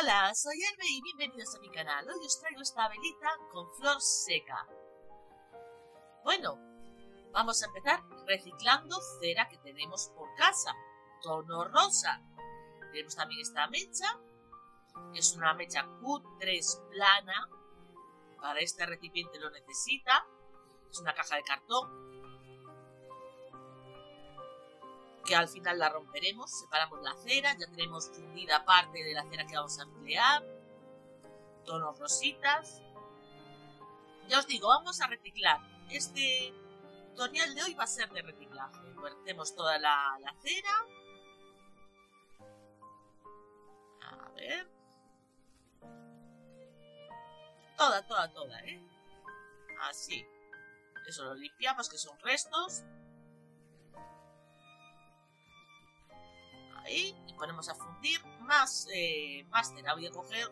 Hola, soy Elbe y bienvenidos a mi canal. Hoy os traigo esta velita con flor seca. Bueno, vamos a empezar reciclando cera que tenemos por casa. Tono rosa. Tenemos también esta mecha. Es una mecha Q3 plana. Para este recipiente lo necesita. Es una caja de cartón que al final la romperemos, separamos la cera, ya tenemos fundida parte de la cera que vamos a emplear, tonos rositas. Ya os digo, vamos a reciclar. Este tutorial de hoy va a ser de reciclaje. Vertemos toda la, la cera. A ver. Toda, toda, toda, ¿eh? Así. Eso lo limpiamos, que son restos. Y ponemos a fundir más, eh, más cera. Voy a coger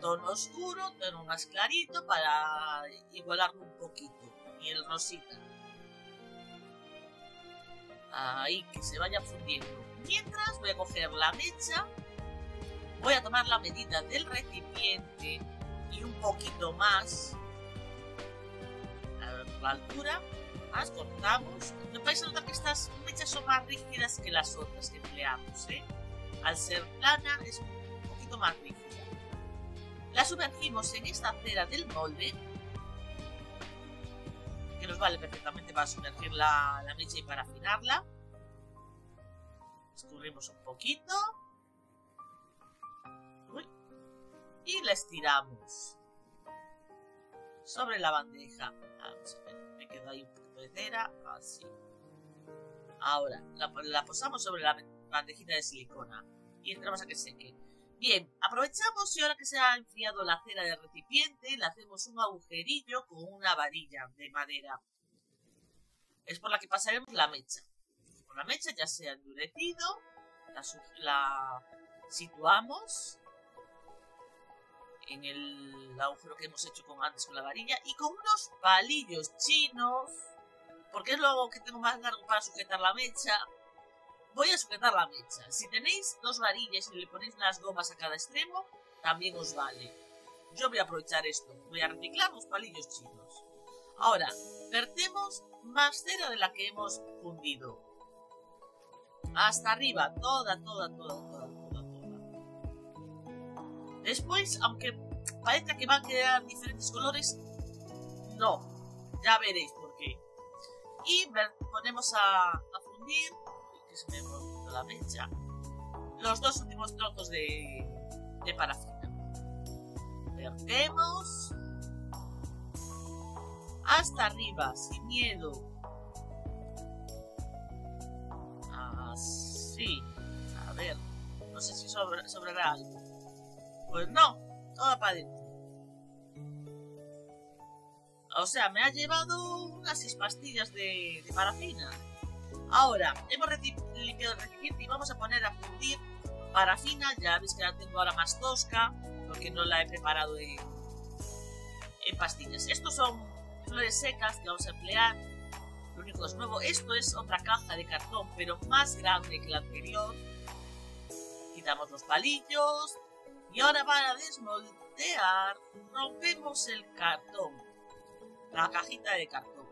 tono oscuro, tono más clarito para igualarlo un poquito. Y el rosita. Ahí, que se vaya fundiendo. Mientras voy a coger la mecha, voy a tomar la medida del recipiente y un poquito más la altura más, cortamos. Vais a notar que estas mechas son más rígidas que las otras que empleamos, ¿eh? Al ser plana es un poquito más rígida. La sumergimos en esta cera del molde, que nos vale perfectamente para sumergir la, mecha y para afinarla. Escurrimos un poquito. Y la estiramos sobre la bandeja. Vamos a ver, me queda ahí un de así. Ahora, la, posamos sobre la bandejita de silicona y entramos a que seque. Bien, aprovechamos y ahora que se ha enfriado la cera del recipiente, le hacemos un agujerillo con una varilla de madera. Es por la que pasaremos la mecha. Con la mecha ya se ha endurecido, la, la situamos en el agujero que hemos hecho con antes con la varilla y con unos palillos chinos porque es lo que tengo más largo para sujetar la mecha. Voy a sujetar la mecha. Si tenéis dos varillas y le ponéis unas gomas a cada extremo, también os vale. Yo voy a aprovechar esto. Voy a reciclar los palillos chinos. Ahora, vertemos más cera de la que hemos fundido. Hasta arriba, toda, toda, toda, toda, toda, toda. Después, aunque parezca que van a quedar diferentes colores, no. Ya veréis y ponemos a, fundir, que se me la mecha, los dos últimos trozos de, de parafina. Vertemos hasta arriba, sin miedo. Así. A ver, no sé si sobrará algo. Pues no, todo para adentro. O sea, me ha llevado unas seis pastillas de, parafina. Ahora, hemos limpiado el recipiente y vamos a poner a fundir parafina. Ya veis que la tengo ahora más tosca porque no la he preparado en, pastillas. Estos son flores secas que vamos a emplear. Lo único es nuevo, esto es otra caja de cartón, pero más grande que la anterior. Quitamos los palillos. Y ahora para desmoldear, rompemos el cartón la cajita de cartón.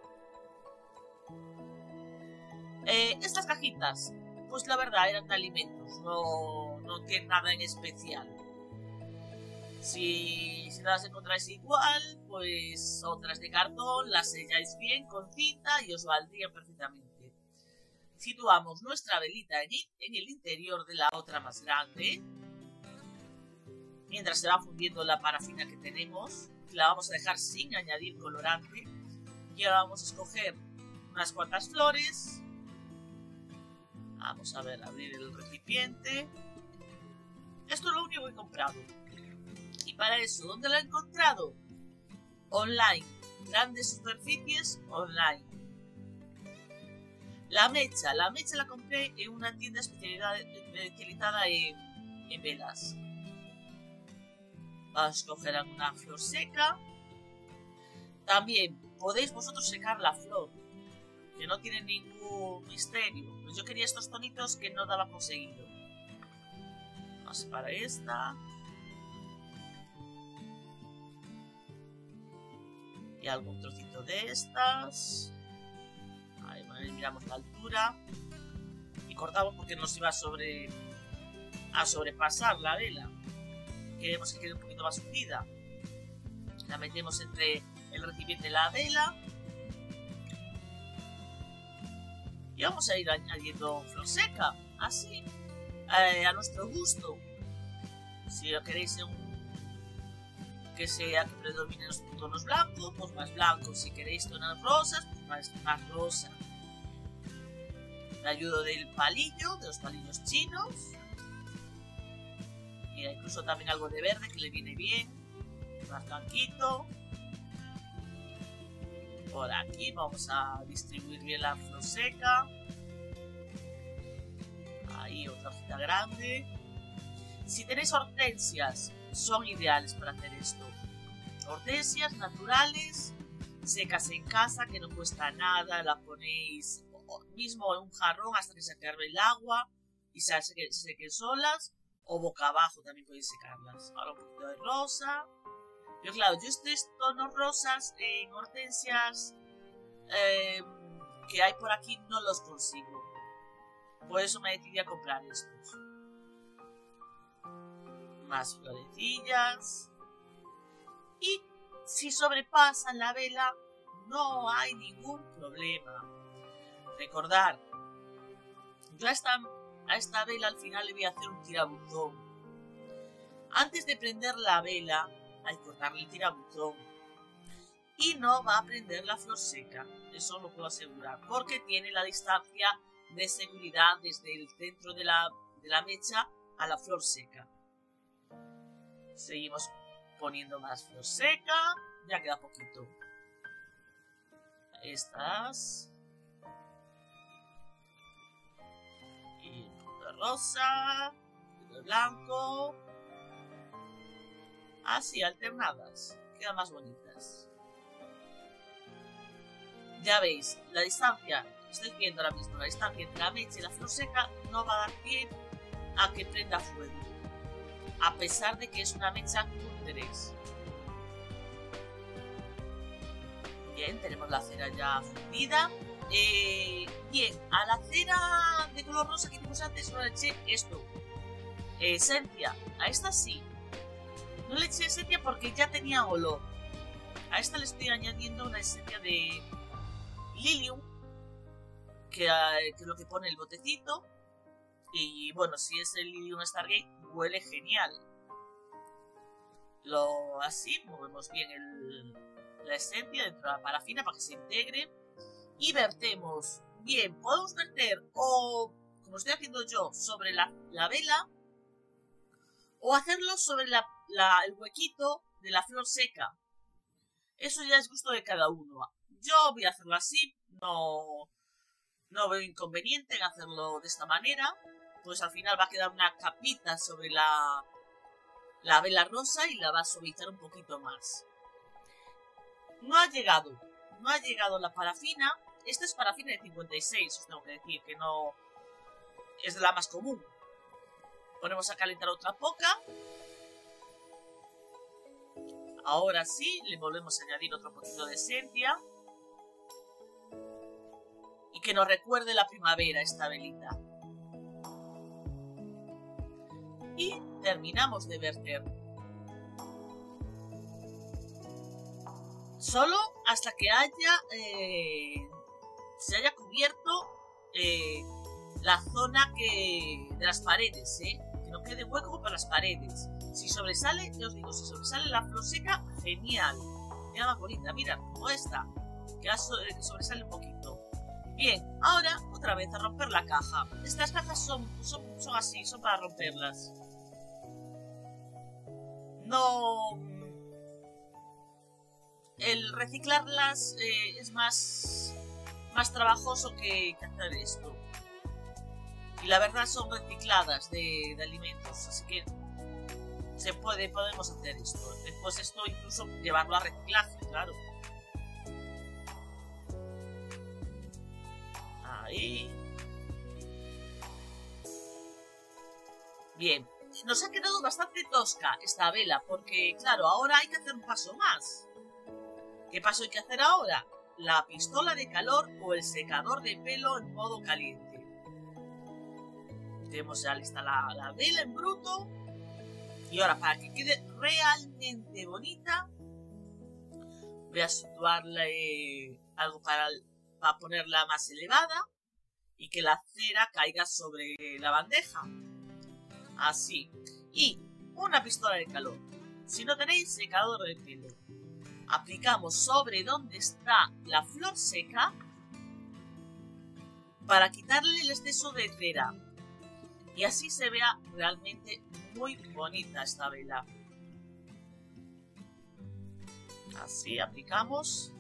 Eh, estas cajitas, pues la verdad eran de alimentos, no, tienen nada en especial. Si, si las encontráis igual, pues otras de cartón, las selláis bien con cinta y os valdrían perfectamente. Situamos nuestra velita en, en el interior de la otra más grande, mientras se va fundiendo la parafina que tenemos la vamos a dejar sin añadir colorante. Y ahora vamos a escoger unas cuantas flores. Vamos a ver, abrir el recipiente. Esto es lo único que he comprado. Y para eso, ¿dónde lo he encontrado? Online. Grandes superficies online. La mecha. La mecha la compré en una tienda especializada en, en velas. Vamos a coger alguna flor seca. También podéis vosotros secar la flor, que no tiene ningún misterio. Pues yo quería estos tonitos que no daba conseguido. Más para esta. Y algún trocito de estas. Ahí miramos la altura. Y cortamos porque nos iba sobre a sobrepasar la vela. Queremos que quede un poquito más hundida. La metemos entre el recipiente y la vela. Y vamos a ir añadiendo flor seca, así, eh, a nuestro gusto. Si queréis que sea que predominen los tonos blancos, pues más blanco. Si queréis tonos rosas, pues más, más rosa. Me ayudo del palillo, de los palillos chinos. Incluso también algo de verde que le viene bien. Más blanquito. Por aquí vamos a distribuir bien la flor seca. Ahí otra hojita grande. Si tenéis hortensias, son ideales para hacer esto. Hortensias naturales, secas en casa, que no cuesta nada, la ponéis mismo en un jarrón hasta que se acabe el agua y se sequen solas o boca abajo también podéis secarlas. Ahora un poquito de rosa. Pero claro, yo estos tonos rosas en hortensias em, que hay por aquí no los consigo. Por eso me decidí a comprar estos. Más florecillas. Y si sobrepasan la vela, no hay ningún problema. Recordar, ya están a esta vela al final le voy a hacer un tirabuzón. Antes de prender la vela, hay que cortarle el tirabuzón. Y no va a prender la flor seca, eso lo puedo asegurar, porque tiene la distancia de seguridad desde el centro de la, de la mecha a la flor seca. Seguimos poniendo más flor seca, ya queda poquito. Estas rosa, blanco. Así, alternadas. Quedan más bonitas. Ya veis, la distancia, estoy viendo ahora mismo, la distancia entre la mecha y la flor seca no va a dar pie a que prenda fuego. A pesar de que es una mecha con 3. Bien, tenemos la cera ya fundida. Eh, bien, a la cera de color rosa que hicimos antes no le eché esto. esencia. A esta sí. No le eché esencia porque ya tenía olor. A esta le estoy añadiendo una esencia de Lilium. Que, eh, que es lo que pone el botecito. Y bueno, si es el Lilium Stargate, huele genial. Lo así, movemos bien el, la esencia dentro de la parafina para que se integre y vertemos. Bien, podemos verter o, como estoy haciendo yo, sobre la, vela o hacerlo sobre la, el huequito de la flor seca. Eso ya es gusto de cada uno. Yo voy a hacerlo así, no, no veo inconveniente en hacerlo de esta manera, pues al final va a quedar una capita sobre la, la vela rosa y la va a suavizar un poquito más. No ha llegado, no ha llegado la parafina, esta es parafina de 56, os tengo que decir, que no es la más común. Ponemos a calentar otra poca. Ahora sí, le volvemos a añadir otro poquito de esencia. Y que nos recuerde la primavera esta velita. Y terminamos de verter. Solo hasta que haya eh, se haya cubierto eh, la zona que de las paredes, ¿eh? que no quede hueco para las paredes. Si sobresale, ya os digo, si sobresale la flor seca, genial. Queda más bonita, mira, como esta, que sobresale un poquito. Bien, ahora otra vez a romper la caja. Estas cajas son, son, así, son para romperlas. No... El reciclarlas eh, es más más trabajoso que, hacer esto. Y la verdad son recicladas de, alimentos, así que se puede, podemos hacer esto. Después esto incluso llevarlo a reciclaje, claro. Ahí. Bien, nos ha quedado bastante tosca esta vela, porque claro, ahora hay que hacer un paso más. ¿Qué paso hay que hacer ahora? La pistola de calor o el secador de pelo en modo caliente. Tenemos ya lista la, la vela en bruto. Y ahora, para que quede realmente bonita, voy a situarle algo para, para ponerla más elevada y que la cera caiga sobre la bandeja. Así. Y una pistola de calor. Si no tenéis secador de pelo, aplicamos sobre donde está la flor seca para quitarle el exceso de cera. Y así se vea realmente muy bonita esta vela. Así aplicamos.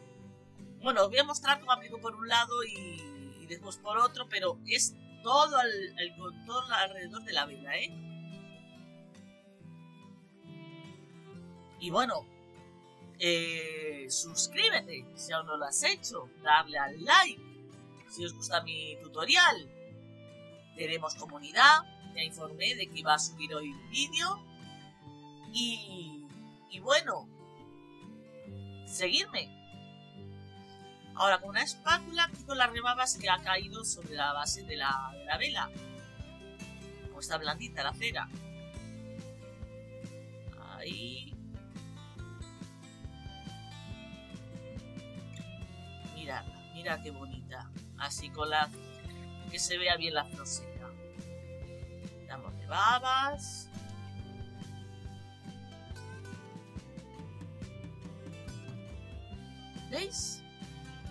Bueno, os voy a mostrar cómo aplico por un lado y, después por otro, pero es todo el, el contorno alrededor de la vela, ¿eh? Y bueno, eh, suscríbete si aún no lo has hecho, darle al like si os gusta mi tutorial. Tenemos comunidad, ya informé de que iba a subir hoy un vídeo. Y, bueno, seguirme. Ahora con una espátula quito las rebabas que ha caído sobre la base de la, de la vela. Como está blandita la cera. Mira, qué bonita. Así con la... que se vea bien la flor seca. Damos rebabas. ¿Veis?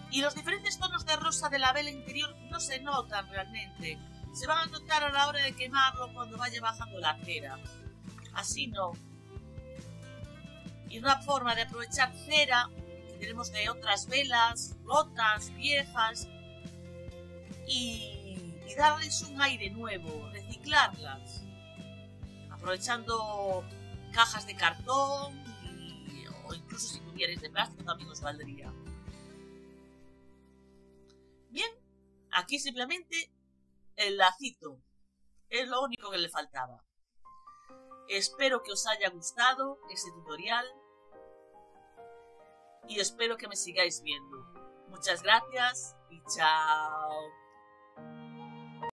Y los diferentes tonos de rosa de la vela interior no se notan realmente. Se van a notar a la hora de quemarlo cuando vaya bajando la cera. Así no. Y una forma de aprovechar cera tenemos de otras velas, rotas, viejas, y, darles un aire nuevo, reciclarlas. Aprovechando cajas de cartón o incluso si tuvierais de plástico también os valdría. Bien, aquí simplemente el lacito. Es lo único que le faltaba. Espero que os haya gustado este tutorial. Y espero que me sigáis viendo. Muchas gracias y chao.